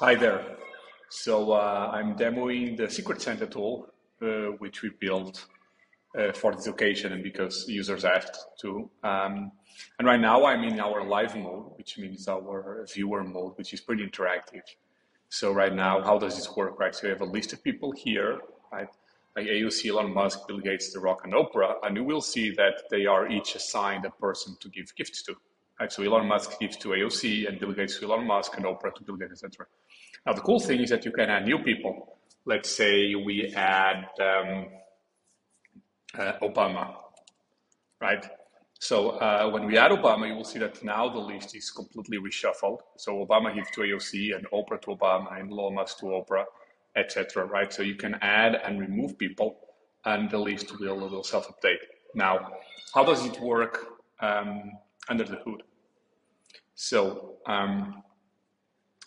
Hi there. So uh, I'm demoing the Secret Santa tool, uh, which we built uh, for this occasion and because users asked to. Um, and right now I'm in our live mode, which means our viewer mode, which is pretty interactive. So right now, how does this work, right? So you have a list of people here, right? Like AOC, Elon Musk, Bill Gates, The Rock, and Oprah, and you will see that they are each assigned a person to give gifts to. Right? So Elon Musk gives to AOC, and Bill Gates to Elon Musk, and Oprah to Bill Gates, etc. Now the cool thing is that you can add new people. Let's say we add um, uh, Obama, right? So uh, when we add Obama, you will see that now the list is completely reshuffled. So Obama gives to AOC and Oprah to Obama and Elon Musk to Oprah, etc. Right? So you can add and remove people, and the list will, will self-update. Now, how does it work um, under the hood? So um,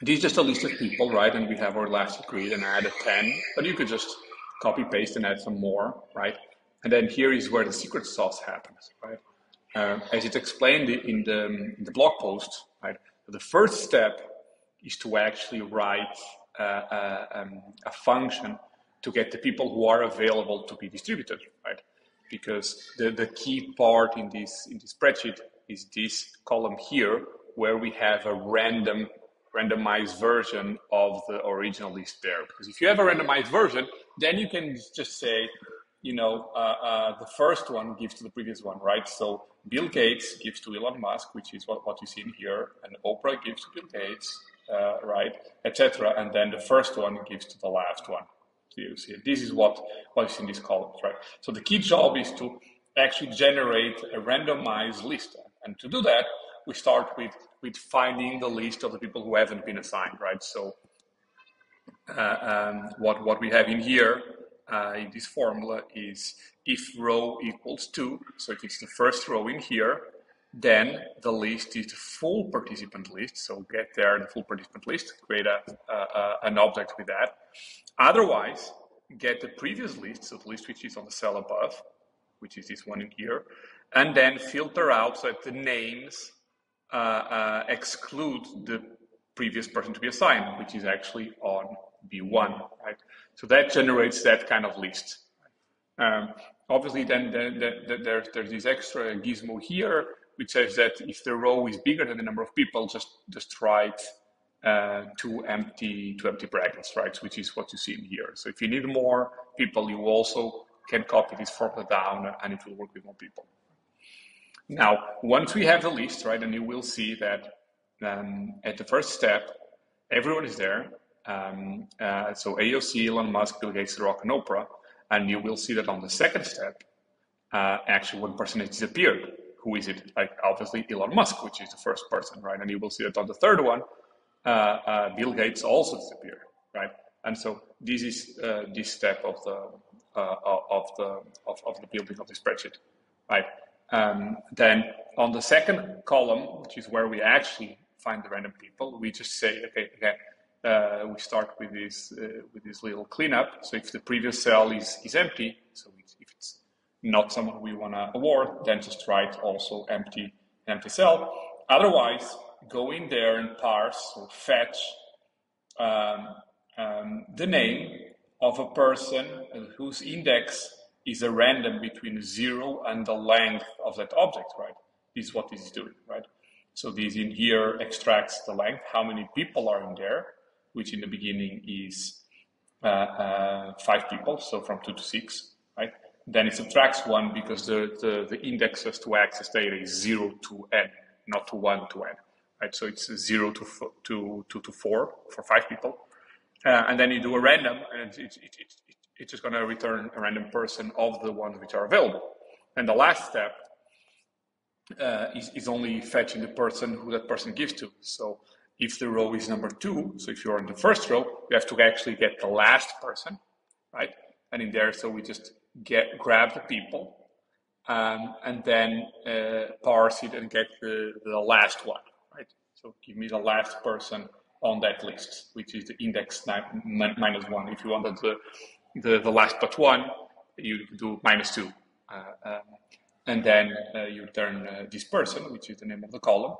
this is just a list of people, right? And we have our last grid and I added 10, but you could just copy paste and add some more, right? And then here is where the secret sauce happens, right? Uh, as it's explained in the, in the blog post, right? The first step is to actually write uh, uh, um, a function to get the people who are available to be distributed, right? Because the, the key part in this in this spreadsheet is this column here, where we have a random randomized version of the original list there. Because if you have a randomized version, then you can just say, you know, uh, uh, the first one gives to the previous one, right? So Bill Gates gives to Elon Musk, which is what, what you see in here, and Oprah gives to Bill Gates, uh, right, etc. And then the first one gives to the last one. So you see, this is what, what is in these columns, right? So the key job is to actually generate a randomized list. And to do that, we start with with finding the list of the people who haven't been assigned, right? So uh, um, what what we have in here uh, in this formula is if row equals two, so if it's the first row in here, then the list is the full participant list. So get there the full participant list, create a, uh, an object with that. Otherwise, get the previous list, so the list which is on the cell above, which is this one in here, and then filter out so that the names uh, uh, exclude the previous person to be assigned, which is actually on B1, right? So that generates that kind of list. Um, obviously, then, then, then, there's, there's this extra gizmo here, which says that if the row is bigger than the number of people, just just write uh, two empty two empty brackets, right? Which is what you see in here. So if you need more people, you also can copy this formula down, and it will work with more people. Now, once we have the list, right, and you will see that um, at the first step, everyone is there. Um, uh, so AOC, Elon Musk, Bill Gates, The Rock, and Oprah. And you will see that on the second step, uh, actually one person has disappeared. Who is it? Like obviously Elon Musk, which is the first person, right? And you will see that on the third one, uh, uh Bill Gates also disappeared, right? And so this is uh, this step of the uh, of the of, of the building of the spreadsheet, right? Um, then on the second column, which is where we actually find the random people, we just say, okay, okay, uh, we start with this uh, with this little cleanup. So if the previous cell is is empty, so if it's not someone we want to award, then just write also empty empty cell. Otherwise, go in there and parse or fetch um, um, the name of a person whose index is a random between zero and the length of that object, right? This is what this is doing, right? So this in here extracts the length, how many people are in there, which in the beginning is uh, uh, five people, so from two to six, right? Then it subtracts one because the, the, the indexes to access data is zero to n, not to one to n, right? So it's zero to, to, to, to four for five people. Uh, and then you do a random, and it, it, it, it's just going to return a random person of the ones which are available. And the last step uh, is, is, only fetching the person who that person gives to. So if the row is number two, so if you're in the first row, you have to actually get the last person, right? And in there, so we just get grab the people um, and then uh, parse it and get the, the last one, right? So give me the last person on that list, which is the index nine, minus one. If you wanted the the, the last but one, you do minus two. Uh, um, and then uh, you return uh, this person, which is the name of the column.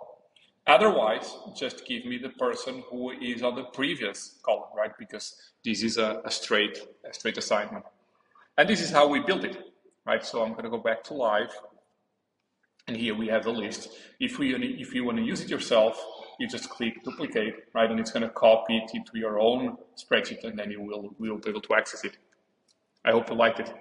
Otherwise, just give me the person who is on the previous column, right? Because this is a, a straight a straight assignment. And this is how we build it, right? So I'm going to go back to live. And here we have the list. If, we, if you want to use it yourself, you just click duplicate, right? And it's going to copy it into your own spreadsheet and then you will, will be able to access it. I hope you liked it.